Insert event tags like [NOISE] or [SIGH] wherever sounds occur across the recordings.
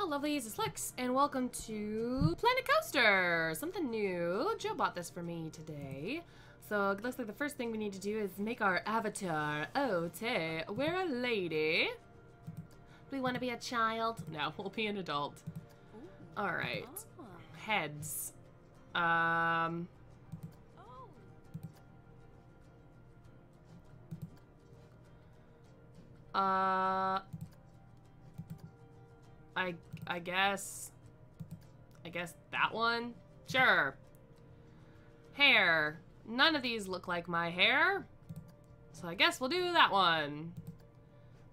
How lovely is this Lex, and welcome to Planet Coaster! Something new. Joe bought this for me today. So it looks like the first thing we need to do is make our avatar. Oh, Tay, we're a lady. Do we want to be a child? [LAUGHS] No, we'll be an adult. Alright. Heads. Um... Uh... I I guess I guess that one? Sure. Hair. None of these look like my hair. So I guess we'll do that one.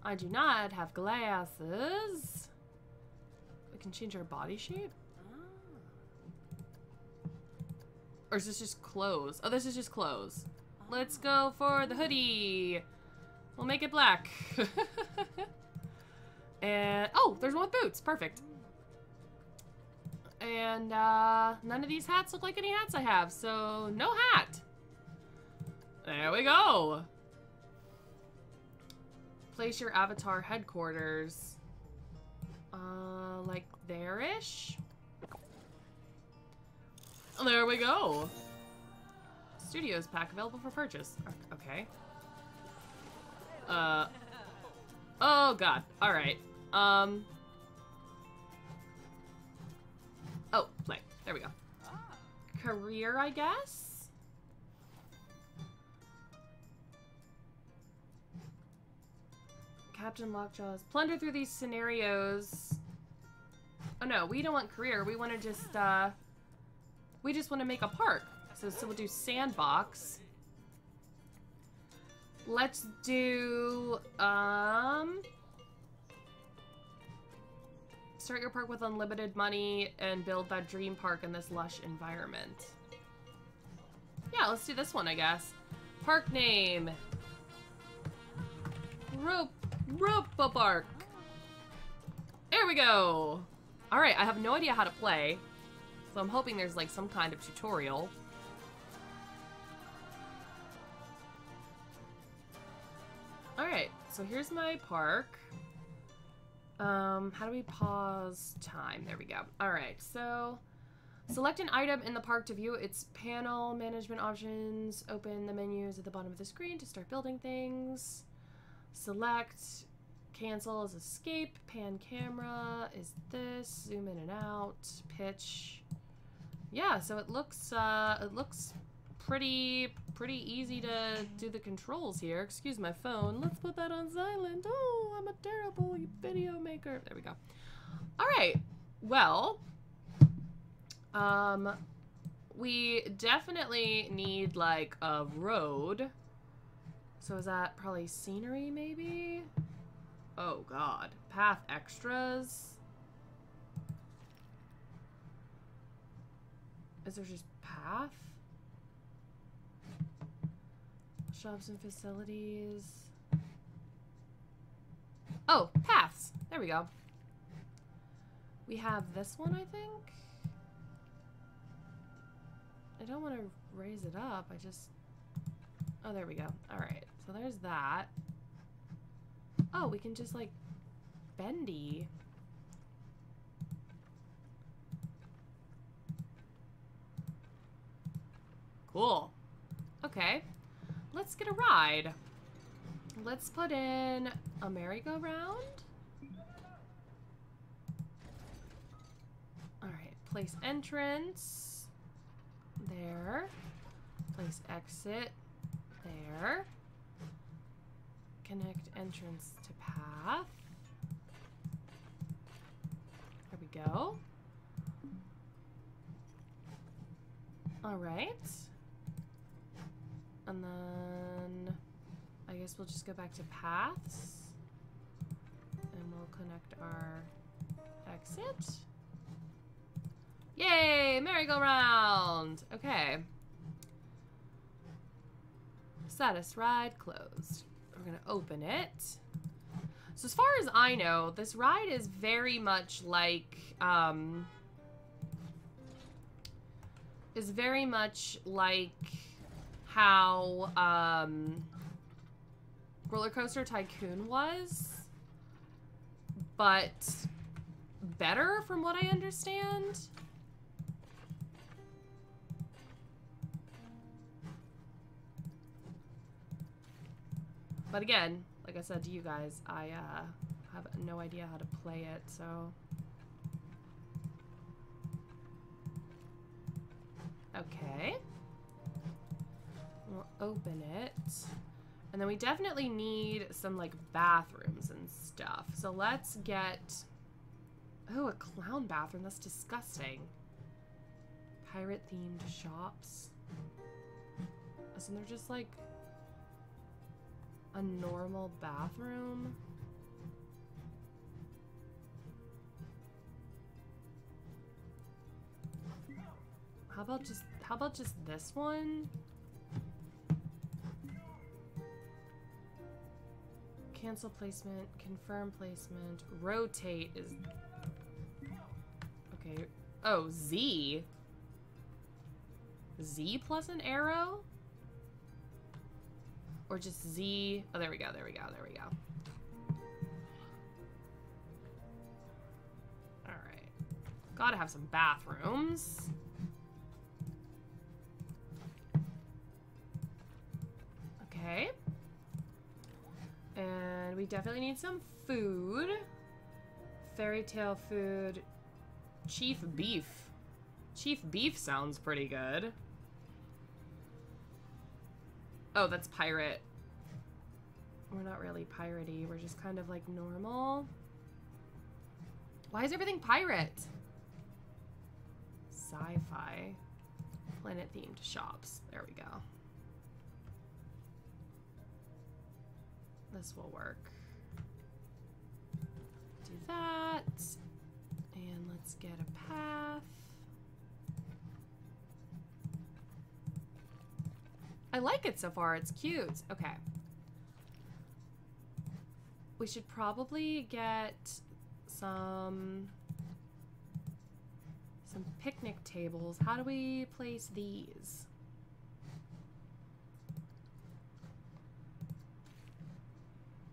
I do not have glasses. We can change our body shape? Ah. Or is this just clothes? Oh, this is just clothes. Let's go for the hoodie. We'll make it black. [LAUGHS] and, oh, there's one with boots. Perfect. And, uh, none of these hats look like any hats I have, so no hat. There we go. Place your avatar headquarters. Uh, like there-ish? There we go. Studios pack available for purchase. Okay. Uh. Oh god. All right. Um. Oh, play. There we go. Career, I guess. Captain Lockjaw's plunder through these scenarios. Oh no, we don't want career. We want to just uh we just want to make a park. So, so we'll do sandbox. Let's do, um... Start your park with unlimited money and build that dream park in this lush environment. Yeah, let's do this one, I guess. Park name. Rope, rope park. There we go. All right, I have no idea how to play. So I'm hoping there's like some kind of tutorial. Alright, so here's my park. Um, how do we pause time? There we go. Alright, so select an item in the park to view its panel management options. Open the menus at the bottom of the screen to start building things. Select cancel is escape. Pan camera is this. Zoom in and out. Pitch. Yeah, so it looks uh, it looks pretty pretty easy to do the controls here. Excuse my phone. Let's put that on silent. Oh, I'm a terrible video maker. There we go. All right. Well, um, we definitely need like a road. So is that probably scenery maybe? Oh god. Path extras. Is there just path? Shops and facilities. Oh, paths. There we go. We have this one, I think. I don't want to raise it up. I just... Oh, there we go. All right. So there's that. Oh, we can just, like, bendy. Cool. Okay. Let's get a ride. Let's put in a merry-go-round. Alright, place entrance. There. Place exit. There. Connect entrance to path. There we go. Alright. And then I guess we'll just go back to paths. And we'll connect our exit. Yay! Merry-go-round! Okay. Status ride closed. We're gonna open it. So as far as I know, this ride is very much like, um, is very much like how um, Roller Coaster Tycoon was, but better from what I understand. But again, like I said to you guys, I uh, have no idea how to play it, so... Okay. We'll open it. And then we definitely need some, like, bathrooms and stuff. So let's get... Oh, a clown bathroom. That's disgusting. Pirate-themed shops. Isn't there just, like, a normal bathroom? How about just how about just this one? Cancel placement, confirm placement, rotate is Okay. Oh, Z. Z plus an arrow? Or just Z. Oh, there we go, there we go, there we go. Alright. Gotta have some bathrooms. Okay. And we definitely need some food. Fairy tale food. Chief beef. Chief beef sounds pretty good. Oh, that's pirate. We're not really piratey. We're just kind of like normal. Why is everything pirate? Sci-fi. Planet themed shops. There we go. This will work. Do that. And let's get a path. I like it so far. It's cute. Okay. We should probably get some some picnic tables. How do we place these?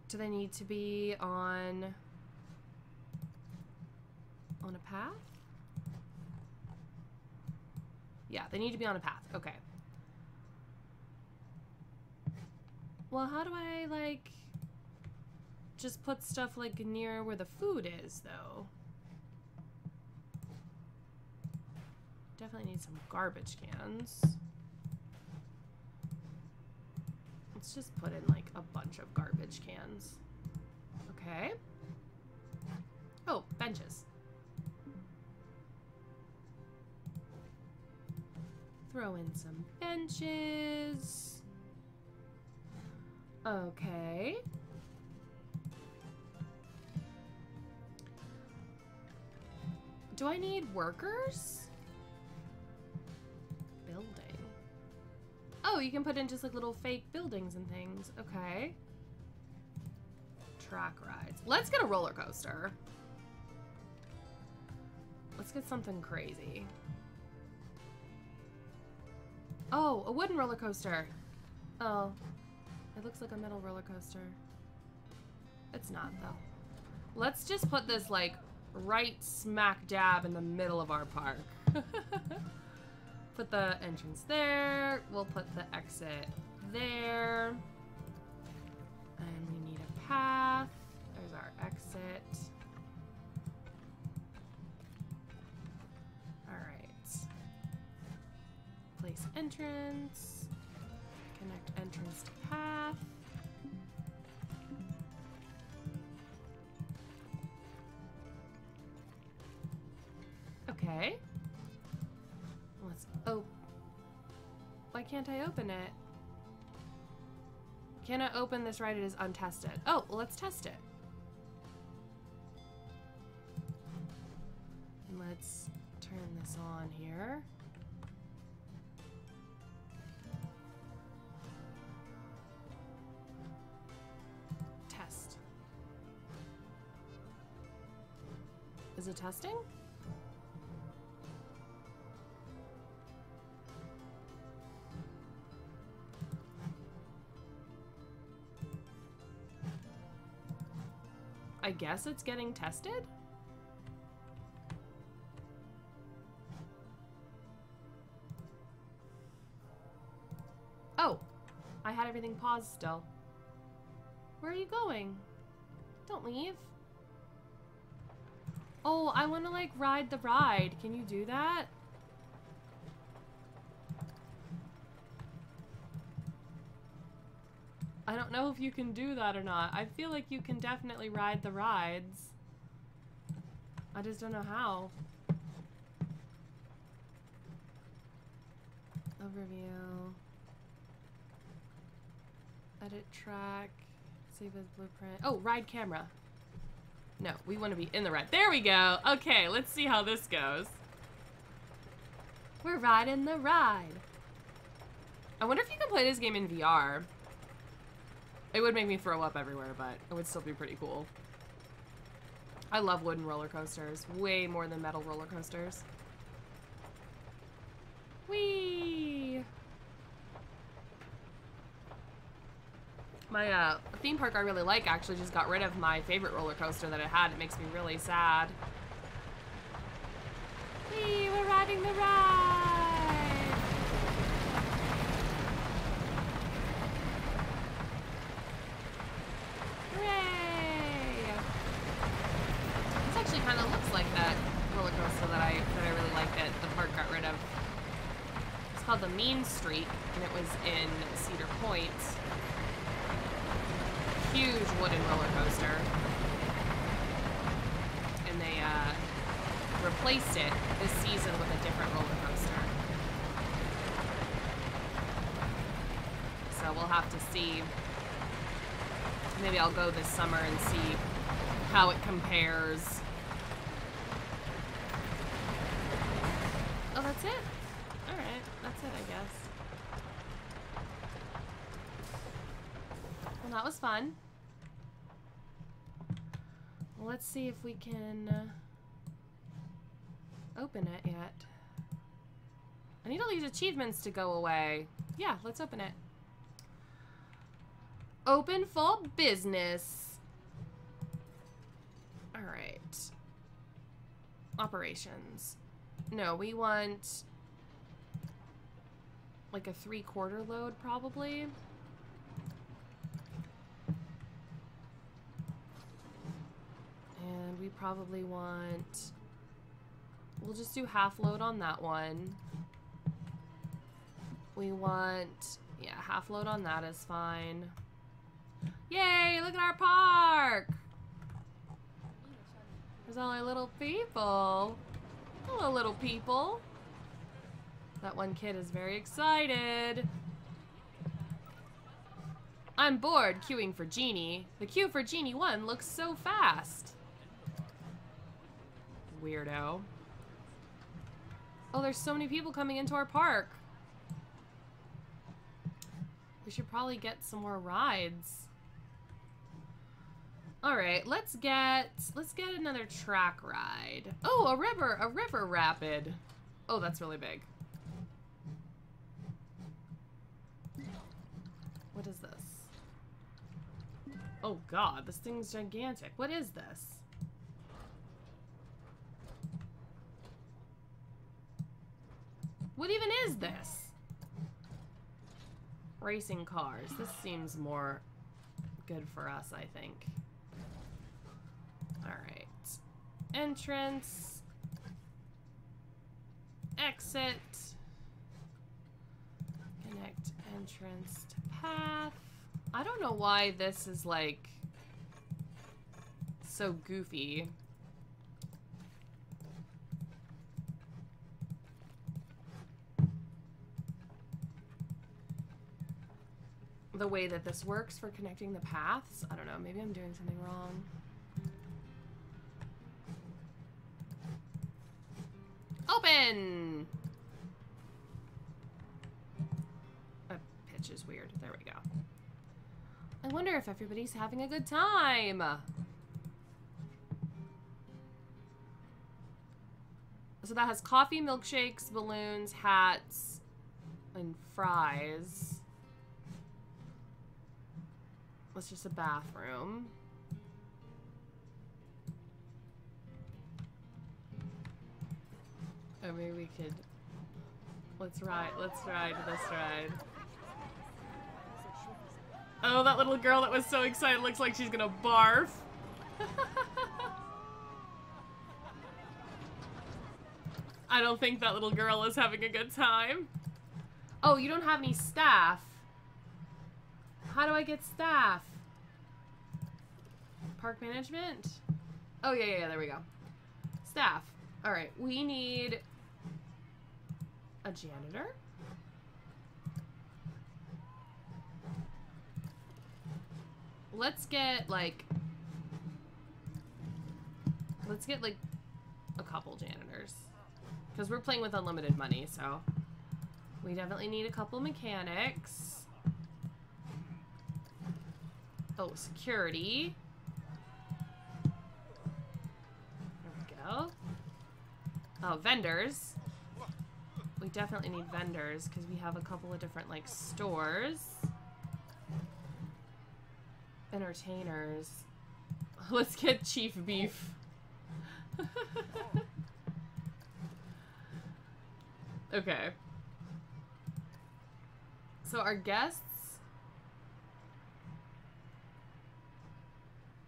Do they need to be on on a path? Yeah, they need to be on a path. Okay. Well, how do I, like, just put stuff, like, near where the food is, though? Definitely need some garbage cans. Just put in, like, a bunch of garbage cans. Okay. Oh, benches. Throw in some benches. Okay. Do I need workers? Oh, you can put in just like little fake buildings and things. Okay. Track rides. Let's get a roller coaster. Let's get something crazy. Oh, a wooden roller coaster. Oh, it looks like a metal roller coaster. It's not, though. Let's just put this, like, right smack dab in the middle of our park. [LAUGHS] put the entrance there. We'll put the exit there. And we need a path. There's our exit. Alright. Place entrance. Connect entrance to path. Okay. Oh. Why can't I open it? Can I open this right? It is untested. Oh, well, let's test it. And let's turn this on here. Test. Is it testing? guess it's getting tested? Oh, I had everything paused still. Where are you going? Don't leave. Oh, I want to like ride the ride. Can you do that? Know if you can do that or not. I feel like you can definitely ride the rides. I just don't know how. Overview. Edit track. Save as blueprint. Oh, ride camera. No, we want to be in the ride. There we go. Okay, let's see how this goes. We're riding the ride. I wonder if you can play this game in VR. It would make me throw up everywhere, but it would still be pretty cool. I love wooden roller coasters. Way more than metal roller coasters. Whee! My uh, theme park I really like actually just got rid of my favorite roller coaster that it had. It makes me really sad. Whee! We're riding the ride! Hooray! This actually kind of looks like that roller coaster that I that I really like that the park got rid of. It's called the Mean Streak, and it was in Cedar Point. Huge wooden roller coaster. And they uh, replaced it this season with a different roller coaster. So we'll have to see. Maybe I'll go this summer and see how it compares. Oh, that's it? Alright, that's it, I guess. That was fun. Let's see if we can uh, open it yet. I need all these achievements to go away. Yeah, let's open it. Open for business. Alright. Operations. No, we want like a three quarter load probably. And we probably want, we'll just do half load on that one. We want, yeah, half load on that is fine. Yay, look at our park! There's all our little people. Hello, little people. That one kid is very excited. I'm bored queuing for Genie. The queue for Genie 1 looks so fast. Weirdo. Oh, there's so many people coming into our park. We should probably get some more rides. All right, let's get let's get another track ride. Oh, a river, a river rapid. Oh, that's really big. What is this? Oh god, this thing's gigantic. What is this? What even is this? Racing cars. This seems more good for us, I think. Alright. Entrance. Exit. Connect entrance to path. I don't know why this is like so goofy. The way that this works for connecting the paths. I don't know, maybe I'm doing something wrong. Open! That pitch is weird. There we go. I wonder if everybody's having a good time. So that has coffee, milkshakes, balloons, hats, and fries. That's just a bathroom. Or maybe we could... Let's ride, let's ride this ride. Oh, that little girl that was so excited looks like she's gonna barf. [LAUGHS] I don't think that little girl is having a good time. Oh, you don't have any staff. How do I get staff? Park management? Oh, yeah, yeah, yeah, there we go. Staff. All right, we need a janitor. Let's get, like... Let's get, like, a couple janitors. Because we're playing with unlimited money, so... We definitely need a couple mechanics. Oh, security. There we go. Oh, vendors. We definitely need vendors because we have a couple of different, like, stores. Entertainers. [LAUGHS] Let's get Chief Beef. [LAUGHS] okay. So our guests...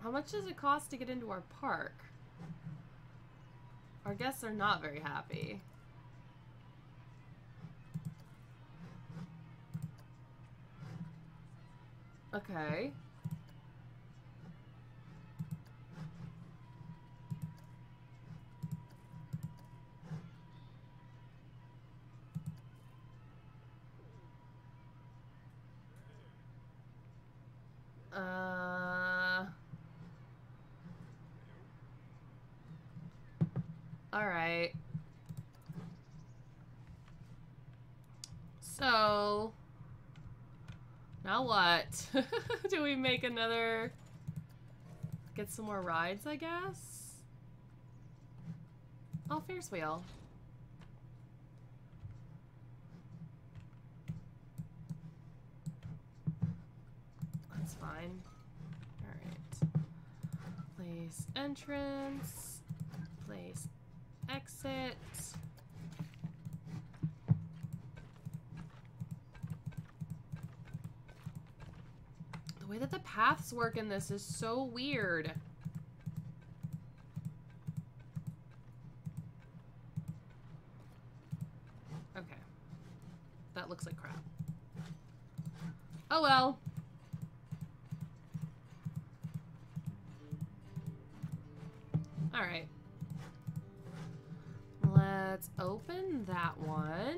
How much does it cost to get into our park? Our guests are not very happy. Okay. Uh... Alright. So... Now what? [LAUGHS] Do we make another... Get some more rides, I guess? Oh, Ferris wheel. That's fine. Alright. Place entrance. Place exit. The way that the paths work in this is so weird. Okay. That looks like crap. Oh well. Alright. Let's open that one.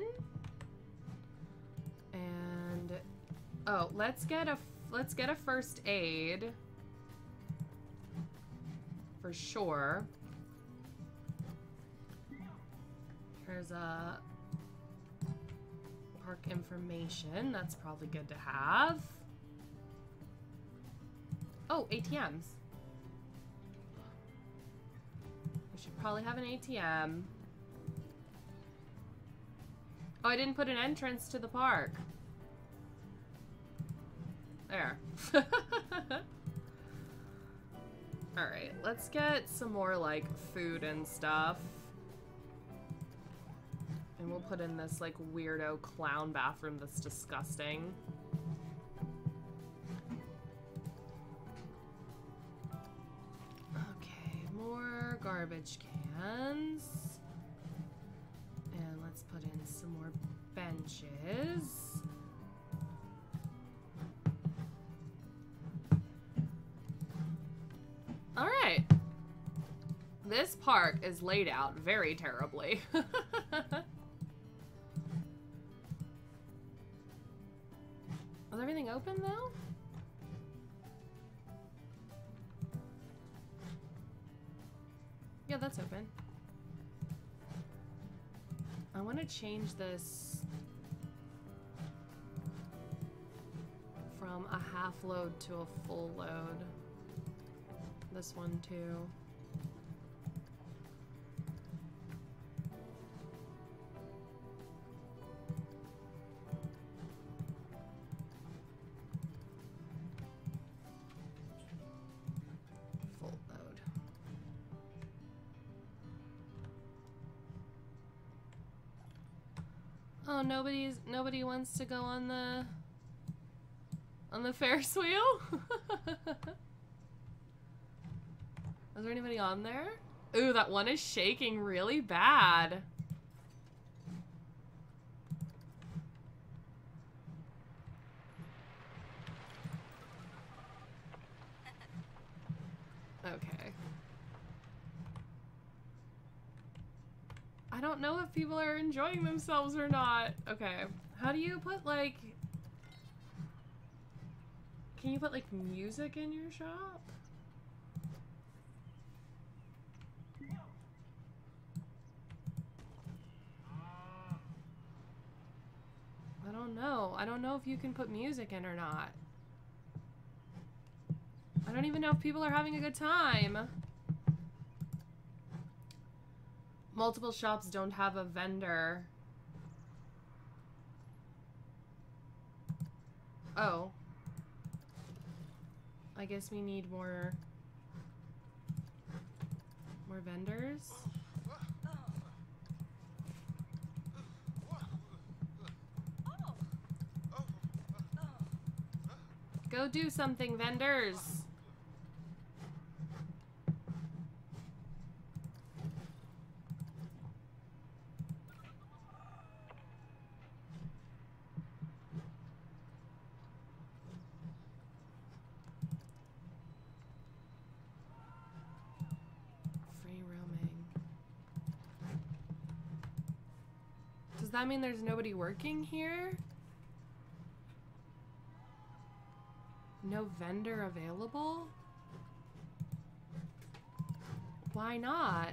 And oh, let's get a let's get a first aid. For sure. Here's a park information. That's probably good to have. Oh, ATMs. We should probably have an ATM. Oh, I didn't put an entrance to the park. There. [LAUGHS] Alright, let's get some more, like, food and stuff. And we'll put in this, like, weirdo clown bathroom that's disgusting. Okay, more garbage cans. And let's put in some more benches. All right. This park is laid out very terribly. [LAUGHS] is everything open though? Yeah, that's open. I want to change this from a half load to a full load. This one too. Oh, nobody's nobody wants to go on the on the Ferris wheel? [LAUGHS] Is there anybody on there? Ooh, that one is shaking really bad. Okay. I don't know if people are enjoying themselves or not. Okay. How do you put, like... Can you put, like, music in your shop? I don't know. I don't know if you can put music in or not. I don't even know if people are having a good time. Multiple shops don't have a vendor. Oh. I guess we need more... More vendors? Go do something, vendors! Does that mean there's nobody working here? No vendor available? Why not?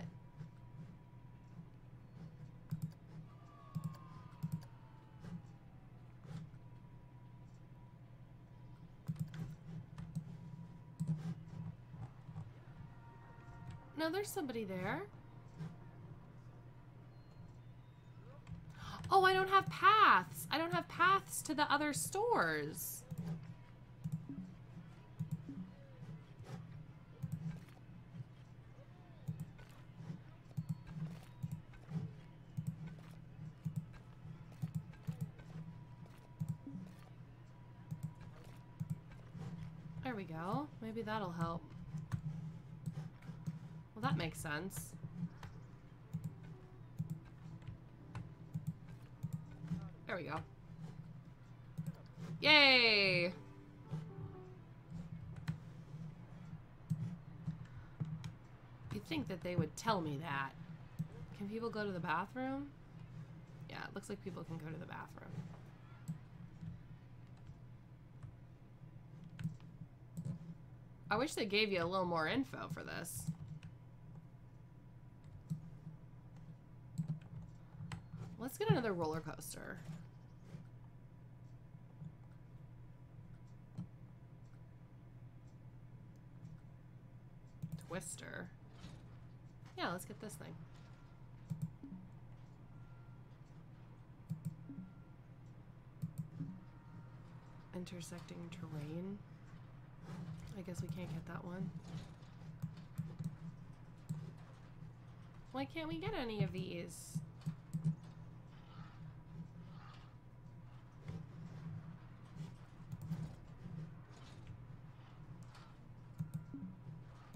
No, there's somebody there. Oh, I don't have paths. I don't have paths to the other stores. We go. Maybe that'll help. Well, that makes sense. There we go. Yay! You'd think that they would tell me that. Can people go to the bathroom? Yeah, it looks like people can go to the bathroom. I wish they gave you a little more info for this. Let's get another roller coaster. Twister. Yeah, let's get this thing. Intersecting terrain. I guess we can't get that one. Why can't we get any of these?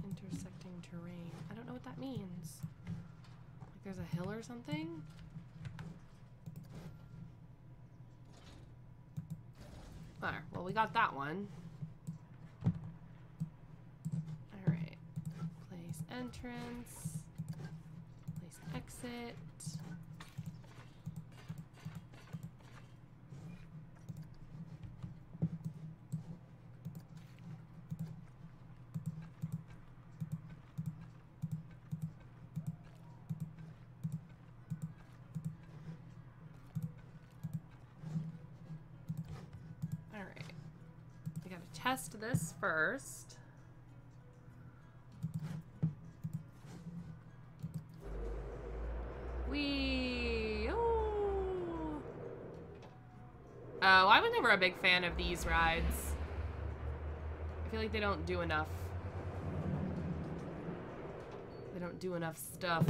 Intersecting terrain. I don't know what that means. Like there's a hill or something? There. Well, we got that one. Alright. Place Place exit. Alright. We gotta test this first. A big fan of these rides. I feel like they don't do enough. They don't do enough stuff.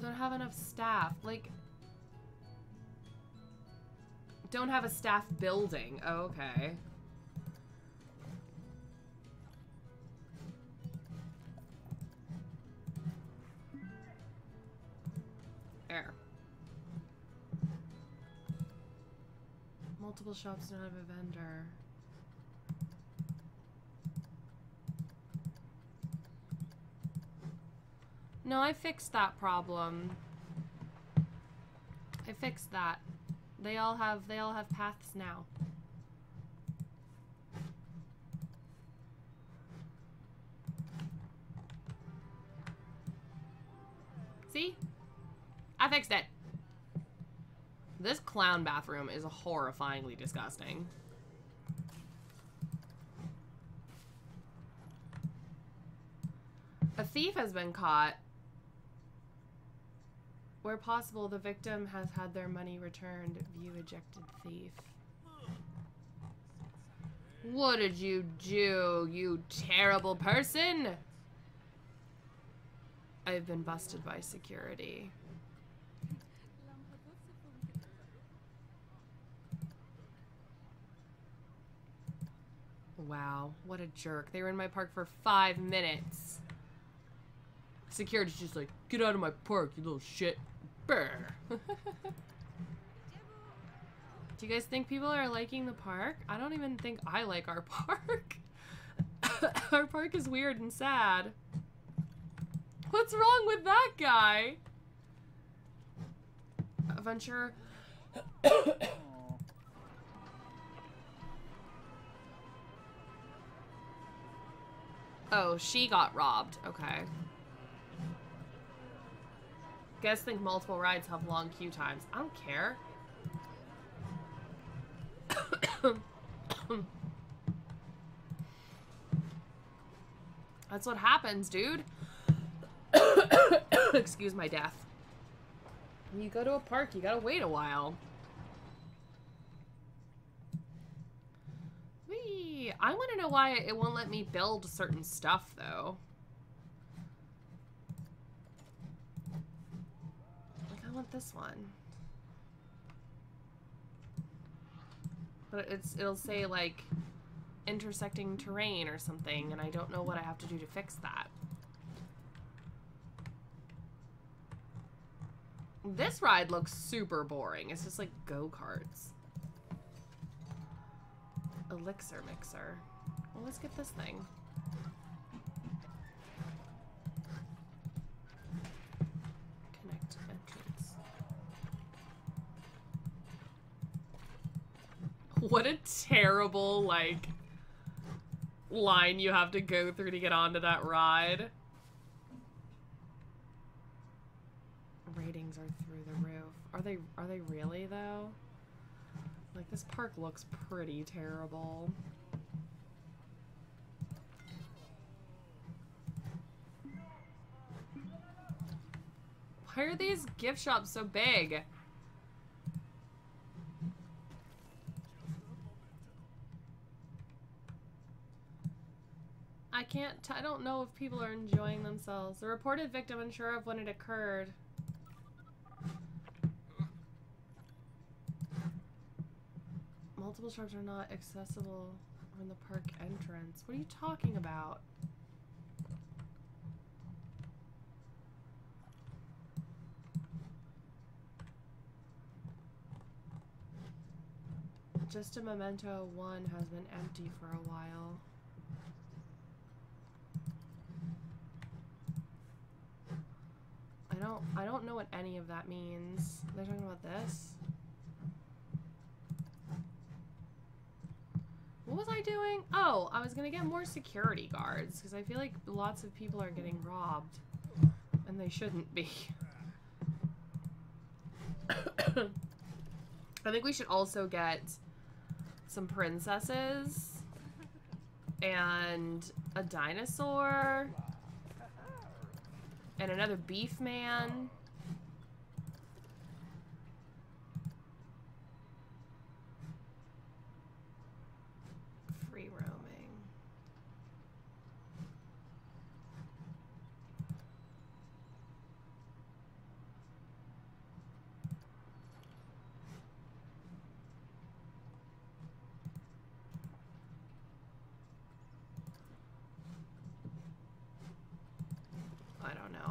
Don't have enough staff. Like, Don't have a staff building. Oh, okay. Air. Multiple shops don't have a vendor. No, I fixed that problem. I fixed that. They all have they all have paths now. See? I fixed it. Clown bathroom is horrifyingly disgusting. A thief has been caught. Where possible, the victim has had their money returned. View ejected thief. What did you do, you terrible person? I've been busted by security. Wow, what a jerk. They were in my park for five minutes. Security's just like, get out of my park, you little shit. Brr. [LAUGHS] Do you guys think people are liking the park? I don't even think I like our [LAUGHS] park. [COUGHS] our park is weird and sad. What's wrong with that guy? [COUGHS] Adventure. [COUGHS] oh, she got robbed. Okay. Guests think multiple rides have long queue times. I don't care. That's what happens, dude. [COUGHS] Excuse my death. When you go to a park, you gotta wait a while. I want to know why it won't let me build certain stuff, though. Like, I want this one. But it's it'll say, like, intersecting terrain or something, and I don't know what I have to do to fix that. This ride looks super boring. It's just like go-karts. Elixir mixer. Well, let's get this thing. Connect entrance. What a terrible, like, line you have to go through to get onto that ride. Ratings are through the roof. Are they are they really though? Like this park looks pretty terrible. Why are these gift shops so big? I can't, I don't know if people are enjoying themselves. The reported victim unsure of when it occurred. Multiple shops are not accessible from the park entrance. What are you talking about? Just a Memento 1 has been empty for a while. I don't I don't know what any of that means. They're talking about this? Was I doing? Oh, I was gonna get more security guards because I feel like lots of people are getting robbed and they shouldn't be. [COUGHS] I think we should also get some princesses and a dinosaur and another beef man.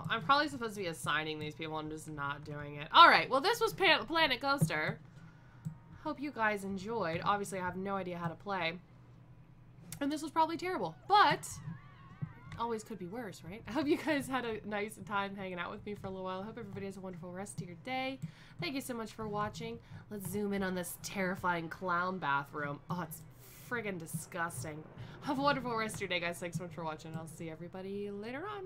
I'm probably supposed to be assigning these people. I'm just not doing it. All right. Well, this was Pan Planet Coaster. Hope you guys enjoyed. Obviously, I have no idea how to play. And this was probably terrible. But always could be worse, right? I hope you guys had a nice time hanging out with me for a little while. I hope everybody has a wonderful rest of your day. Thank you so much for watching. Let's zoom in on this terrifying clown bathroom. Oh, it's friggin' disgusting. Have a wonderful rest of your day, guys. Thanks so much for watching. I'll see everybody later on.